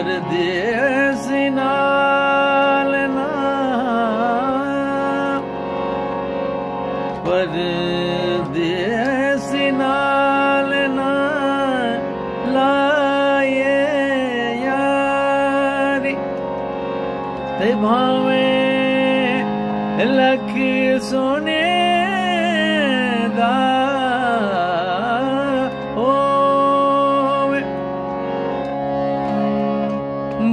परदेसी नाल ना। परदेसी नाल ना भावे लख सोने दा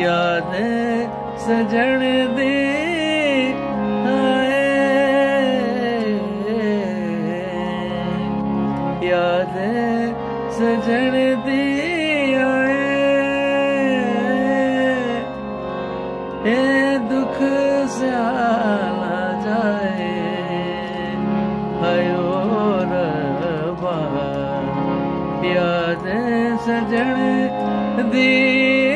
याद सजण दी आए याद सजण दी ए दुख स्याला जाए, हयो रबा याद सजण दी।